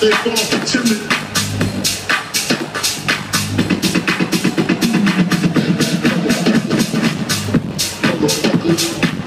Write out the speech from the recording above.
Stay far from timid. Motherfuckers.